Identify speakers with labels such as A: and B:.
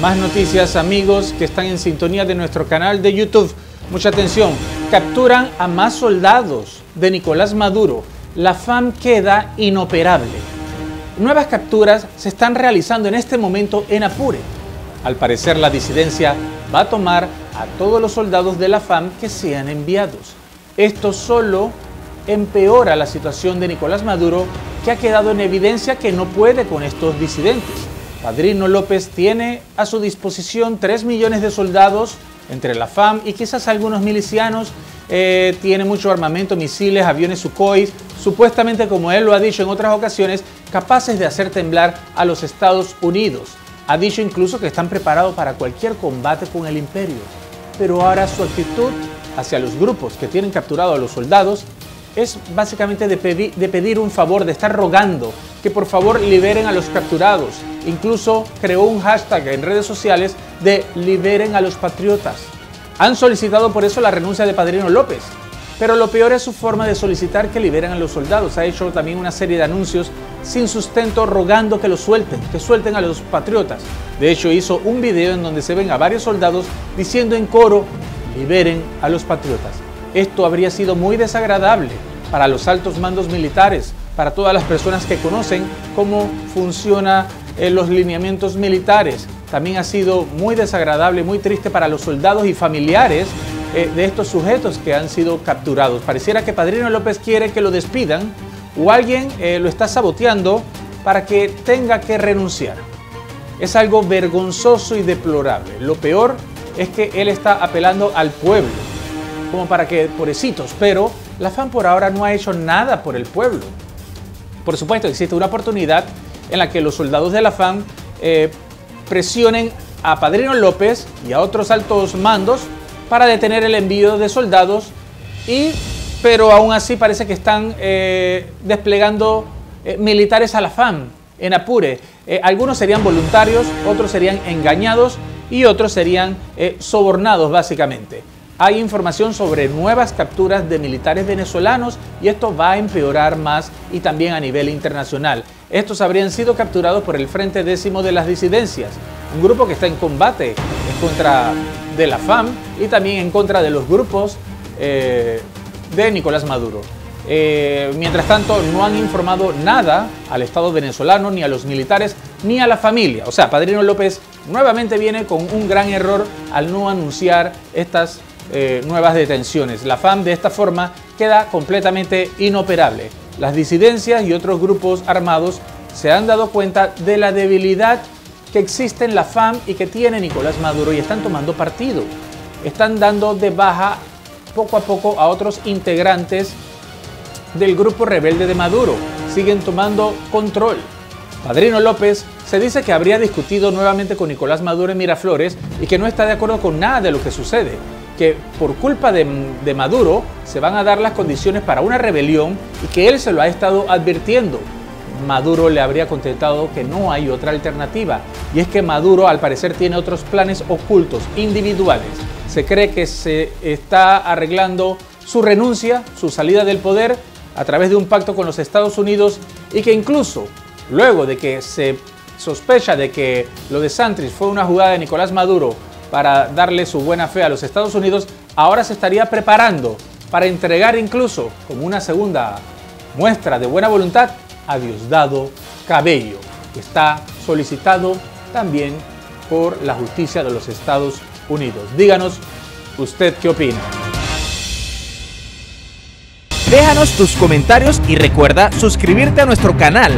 A: Más noticias amigos que están en sintonía de nuestro canal de YouTube. Mucha atención. Capturan a más soldados de Nicolás Maduro. La FAM queda inoperable. Nuevas capturas se están realizando en este momento en Apure. Al parecer la disidencia va a tomar a todos los soldados de la FAM que sean enviados. Esto solo empeora la situación de Nicolás Maduro, que ha quedado en evidencia que no puede con estos disidentes. Padrino López tiene a su disposición 3 millones de soldados entre la FAM y quizás algunos milicianos. Eh, tiene mucho armamento, misiles, aviones Sukhoi, supuestamente, como él lo ha dicho en otras ocasiones, capaces de hacer temblar a los Estados Unidos. Ha dicho incluso que están preparados para cualquier combate con el imperio. Pero ahora su actitud hacia los grupos que tienen capturado a los soldados es básicamente de, pedir un favor, de estar rogando que por favor liberen a los capturados. Incluso creó un hashtag en redes sociales de liberen a los patriotas. Han solicitado por eso la renuncia de Padrino López. Pero lo peor es su forma de solicitar que liberen a los soldados. Ha hecho también una serie de anuncios sin sustento rogando que los suelten, que suelten a los patriotas. De hecho hizo un video en donde se ven a varios soldados diciendo en coro, liberen a los patriotas. Esto habría sido muy desagradable para los altos mandos militares, para todas las personas que conocen cómo funcionan los lineamientos militares. También ha sido muy desagradable, muy triste para los soldados y familiares eh, de estos sujetos que han sido capturados. Pareciera que Padrino López quiere que lo despidan o alguien eh, lo está saboteando para que tenga que renunciar. Es algo vergonzoso y deplorable. Lo peor es que él está apelando al pueblo como para que, pobrecitos, pero la FAM por ahora no ha hecho nada por el pueblo. Por supuesto, existe una oportunidad en la que los soldados de la FAM eh, presionen a Padrino López y a otros altos mandos para detener el envío de soldados, y, pero aún así parece que están eh, desplegando eh, militares a la FAM en Apure. algunos serían voluntarios, otros serían engañados y otros serían sobornados básicamente hay información sobre nuevas capturas de militares venezolanos y esto va a empeorar más y también a nivel internacional. Estos habrían sido capturados por el Frente Décimo de las Disidencias, un grupo que está en combate en contra de la FAM y también en contra de los grupos eh, de Nicolás Maduro. Eh, mientras tanto, no han informado nada al Estado venezolano, ni a los militares, ni a la familia. O sea, Padrino López nuevamente viene con un gran error al no anunciar estas eh, nuevas detenciones. La FAM de esta forma queda completamente inoperable. Las disidencias y otros grupos armados se han dado cuenta de la debilidad que existe en la FAM y que tiene Nicolás Maduro y están tomando partido. Están dando de baja poco a poco a otros integrantes del grupo rebelde de Maduro. Siguen tomando control. Padrino López se dice que habría discutido nuevamente con Nicolás Maduro en Miraflores y que no está de acuerdo con nada de lo que sucede que por culpa de, Maduro se van a dar las condiciones para una rebelión y que él se lo ha estado advirtiendo. Maduro le habría contestado que no hay otra alternativa y es que Maduro al parecer tiene otros planes ocultos, individuales. Se cree que se está arreglando su renuncia, su salida del poder a través de un pacto con los Estados Unidos y que incluso luego de que se sospecha de que lo de Santrich fue una jugada de Nicolás Maduro para darle su buena fe a los Estados Unidos, ahora se estaría preparando para entregar incluso como una segunda muestra de buena voluntad a Diosdado Cabello, que está solicitado también por la justicia de los Estados Unidos. Díganos usted qué opina.
B: Déjanos tus comentarios y recuerda suscribirte a nuestro canal